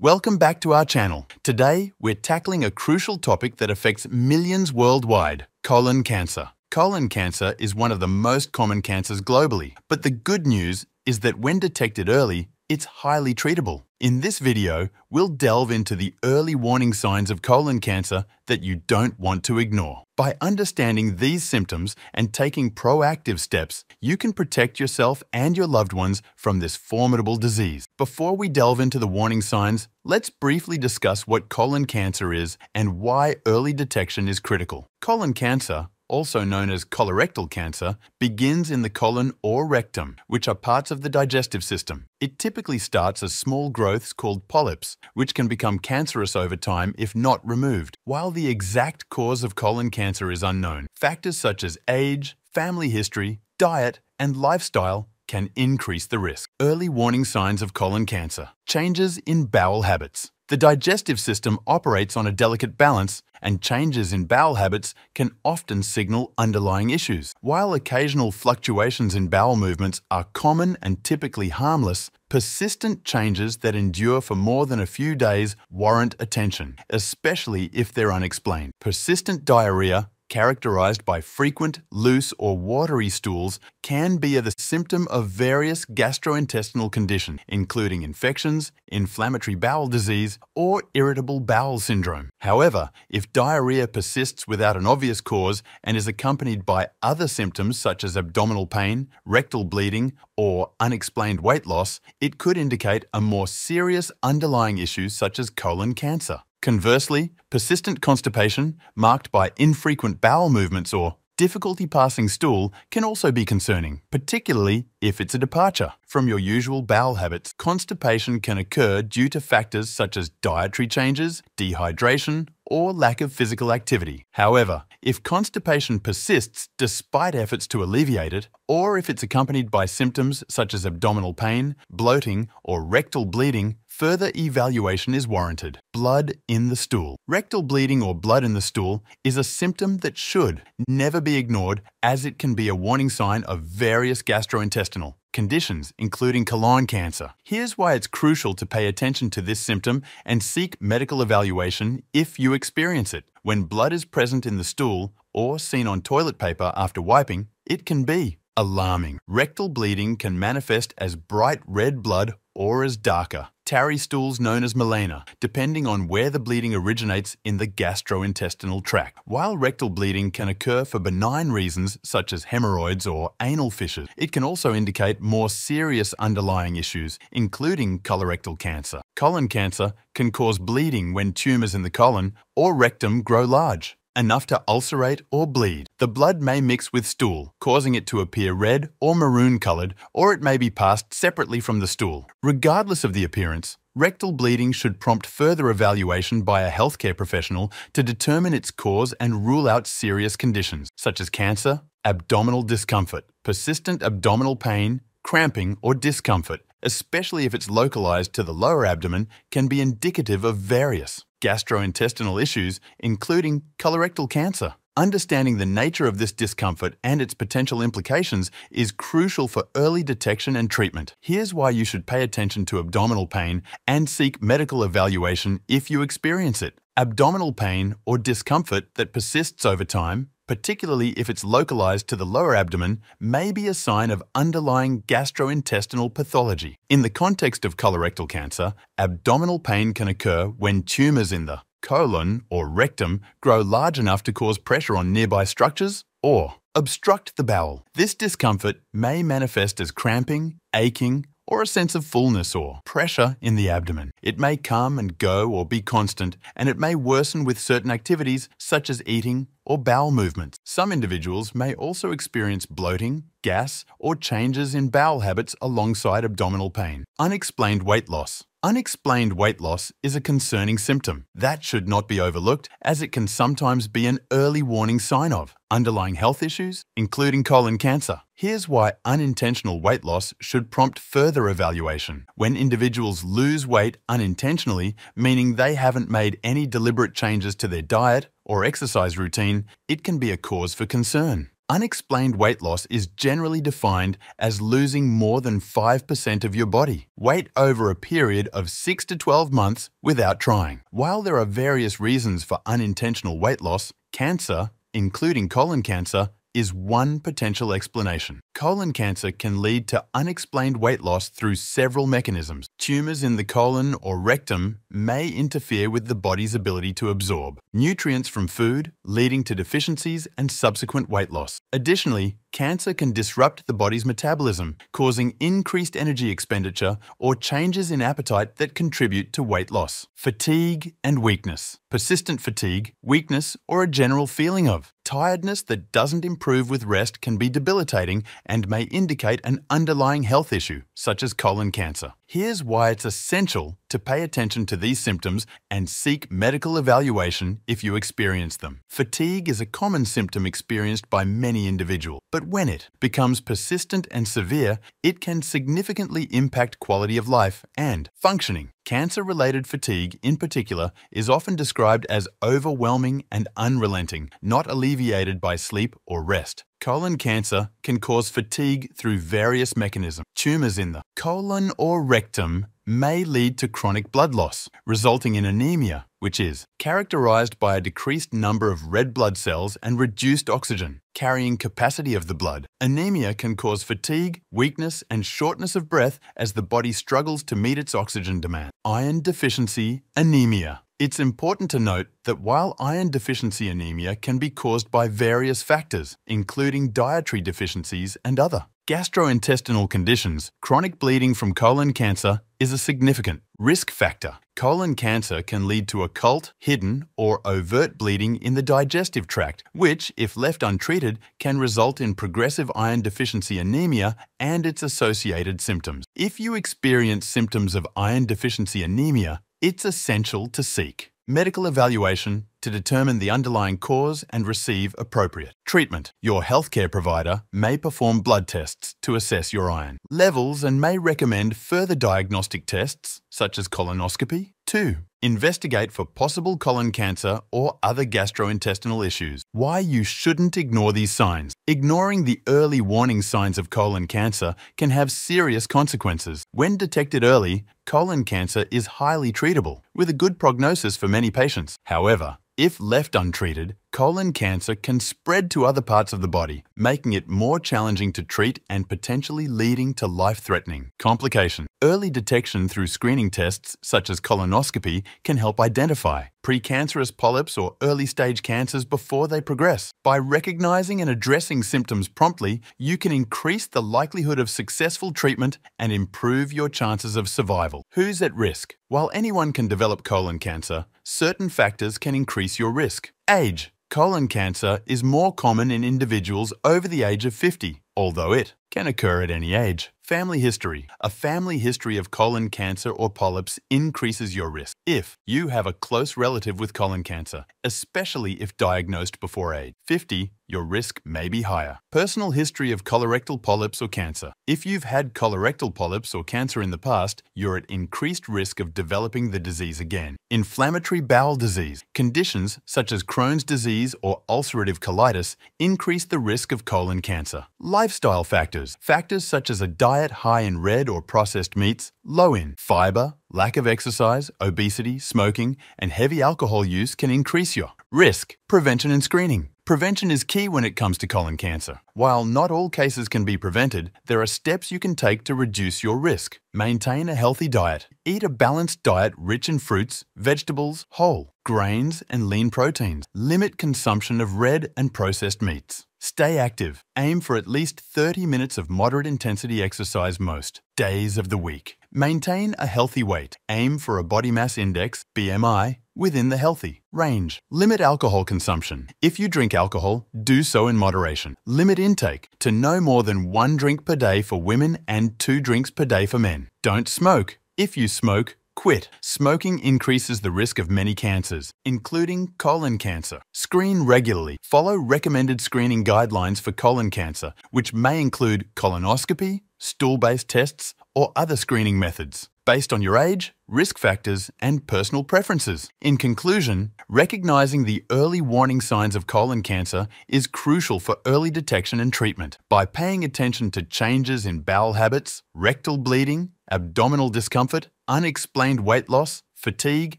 Welcome back to our channel. Today, we're tackling a crucial topic that affects millions worldwide colon cancer. Colon cancer is one of the most common cancers globally, but the good news is that when detected early, it's highly treatable. In this video, we'll delve into the early warning signs of colon cancer that you don't want to ignore. By understanding these symptoms and taking proactive steps, you can protect yourself and your loved ones from this formidable disease. Before we delve into the warning signs, let's briefly discuss what colon cancer is and why early detection is critical. Colon cancer also known as colorectal cancer, begins in the colon or rectum, which are parts of the digestive system. It typically starts as small growths called polyps, which can become cancerous over time if not removed. While the exact cause of colon cancer is unknown, factors such as age, family history, diet, and lifestyle can increase the risk. Early warning signs of colon cancer. Changes in bowel habits. The digestive system operates on a delicate balance, and changes in bowel habits can often signal underlying issues. While occasional fluctuations in bowel movements are common and typically harmless, persistent changes that endure for more than a few days warrant attention, especially if they're unexplained. Persistent diarrhea, characterized by frequent, loose, or watery stools, can be a symptom of various gastrointestinal conditions, including infections, inflammatory bowel disease, or irritable bowel syndrome. However, if diarrhea persists without an obvious cause and is accompanied by other symptoms such as abdominal pain, rectal bleeding, or unexplained weight loss, it could indicate a more serious underlying issue such as colon cancer. Conversely, persistent constipation, marked by infrequent bowel movements or difficulty passing stool, can also be concerning, particularly if it's a departure from your usual bowel habits. Constipation can occur due to factors such as dietary changes, dehydration, or lack of physical activity. However, if constipation persists despite efforts to alleviate it, or if it's accompanied by symptoms such as abdominal pain, bloating, or rectal bleeding, further evaluation is warranted. Blood in the stool. Rectal bleeding or blood in the stool is a symptom that should never be ignored as it can be a warning sign of various gastrointestinal conditions, including colon cancer. Here's why it's crucial to pay attention to this symptom and seek medical evaluation if you experience it. When blood is present in the stool or seen on toilet paper after wiping, it can be alarming. Rectal bleeding can manifest as bright red blood or as darker, tarry stools known as melena, depending on where the bleeding originates in the gastrointestinal tract. While rectal bleeding can occur for benign reasons such as hemorrhoids or anal fissures, it can also indicate more serious underlying issues, including colorectal cancer. Colon cancer can cause bleeding when tumours in the colon or rectum grow large enough to ulcerate or bleed. The blood may mix with stool, causing it to appear red or maroon coloured, or it may be passed separately from the stool. Regardless of the appearance, rectal bleeding should prompt further evaluation by a healthcare professional to determine its cause and rule out serious conditions, such as cancer, abdominal discomfort, persistent abdominal pain, cramping, or discomfort, especially if it's localized to the lower abdomen, can be indicative of various gastrointestinal issues, including colorectal cancer. Understanding the nature of this discomfort and its potential implications is crucial for early detection and treatment. Here's why you should pay attention to abdominal pain and seek medical evaluation if you experience it. Abdominal pain or discomfort that persists over time, particularly if it's localized to the lower abdomen, may be a sign of underlying gastrointestinal pathology. In the context of colorectal cancer, abdominal pain can occur when tumors in the colon or rectum grow large enough to cause pressure on nearby structures or obstruct the bowel. This discomfort may manifest as cramping, aching, or a sense of fullness or pressure in the abdomen. It may come and go or be constant, and it may worsen with certain activities such as eating or bowel movements. Some individuals may also experience bloating, gas, or changes in bowel habits alongside abdominal pain. Unexplained weight loss. Unexplained weight loss is a concerning symptom. That should not be overlooked as it can sometimes be an early warning sign of underlying health issues, including colon cancer. Here's why unintentional weight loss should prompt further evaluation. When individuals lose weight unintentionally, meaning they haven't made any deliberate changes to their diet or exercise routine, it can be a cause for concern. Unexplained weight loss is generally defined as losing more than 5% of your body weight over a period of 6 to 12 months without trying. While there are various reasons for unintentional weight loss, cancer, including colon cancer, is one potential explanation. Colon cancer can lead to unexplained weight loss through several mechanisms. Tumors in the colon or rectum may interfere with the body's ability to absorb nutrients from food, leading to deficiencies and subsequent weight loss. Additionally, cancer can disrupt the body's metabolism, causing increased energy expenditure or changes in appetite that contribute to weight loss. Fatigue and weakness. Persistent fatigue, weakness, or a general feeling of tiredness that doesn't improve with rest can be debilitating and may indicate an underlying health issue, such as colon cancer. Here's why it's essential to pay attention to these symptoms and seek medical evaluation if you experience them. Fatigue is a common symptom experienced by many individuals, but when it becomes persistent and severe, it can significantly impact quality of life and functioning. Cancer related fatigue, in particular, is often described as overwhelming and unrelenting, not alleviated by sleep or rest. Colon cancer can cause fatigue through various mechanisms. Tumors in the colon or rectum may lead to chronic blood loss, resulting in anemia, which is characterized by a decreased number of red blood cells and reduced oxygen carrying capacity of the blood. Anemia can cause fatigue, weakness, and shortness of breath as the body struggles to meet its oxygen demand. Iron deficiency anemia. It's important to note that while iron deficiency anemia can be caused by various factors, including dietary deficiencies and other gastrointestinal conditions, chronic bleeding from colon cancer is a significant risk factor. Colon cancer can lead to occult, hidden, or overt bleeding in the digestive tract, which, if left untreated, can result in progressive iron deficiency anemia and its associated symptoms. If you experience symptoms of iron deficiency anemia, it's essential to seek medical evaluation to determine the underlying cause and receive appropriate treatment. Your healthcare provider may perform blood tests to assess your iron levels and may recommend further diagnostic tests such as colonoscopy. 2. Investigate for possible colon cancer or other gastrointestinal issues. Why you shouldn't ignore these signs. Ignoring the early warning signs of colon cancer can have serious consequences. When detected early, colon cancer is highly treatable, with a good prognosis for many patients. However, if left untreated, colon cancer can spread to other parts of the body, making it more challenging to treat and potentially leading to life-threatening complications. Early detection through screening tests, such as colonoscopy, can help identify precancerous polyps or early-stage cancers before they progress. By recognizing and addressing symptoms promptly, you can increase the likelihood of successful treatment and improve your chances of survival. Who's at risk? While anyone can develop colon cancer, certain factors can increase your risk. Age. Colon cancer is more common in individuals over the age of 50, although it can occur at any age. Family history. A family history of colon cancer or polyps increases your risk if you have a close relative with colon cancer, especially if diagnosed before age 50, your risk may be higher. Personal history of colorectal polyps or cancer. If you've had colorectal polyps or cancer in the past, you're at increased risk of developing the disease again. Inflammatory bowel disease. Conditions such as Crohn's disease or ulcerative colitis increase the risk of colon cancer. Lifestyle factors. Factors such as a diet high in red or processed meats, low in fiber, lack of exercise, obesity, smoking, and heavy alcohol use can increase your risk. Prevention and screening. Prevention is key when it comes to colon cancer. While not all cases can be prevented, there are steps you can take to reduce your risk. Maintain a healthy diet. Eat a balanced diet rich in fruits, vegetables, whole, grains, and lean proteins. Limit consumption of red and processed meats. Stay active. Aim for at least 30 minutes of moderate intensity exercise most days of the week. Maintain a healthy weight. Aim for a body mass index, BMI, within the healthy range. Limit alcohol consumption. If you drink alcohol, do so in moderation. Limit intake to no more than one drink per day for women and two drinks per day for men. Don't smoke. If you smoke, Quit. Smoking increases the risk of many cancers, including colon cancer. Screen regularly. Follow recommended screening guidelines for colon cancer, which may include colonoscopy, stool based tests, or other screening methods. based on your age, risk factors, and personal preferences. In conclusion, recognizing the early warning signs of colon cancer is crucial for early detection and treatment. By paying attention to changes in bowel habits, rectal bleeding, abdominal discomfort, unexplained weight loss, fatigue,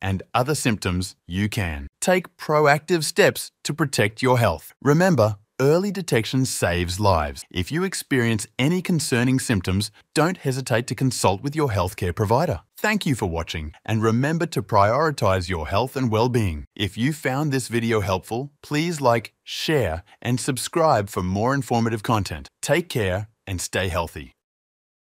and other symptoms, you can take proactive steps to protect your health. Remember, early detection saves lives. If you experience any concerning symptoms, don't hesitate to consult with your healthcare provider. Thank you for watching, and remember to prioritize your health and well-being. If you found this video helpful, please like, share, and subscribe for more informative content. Take care and stay healthy.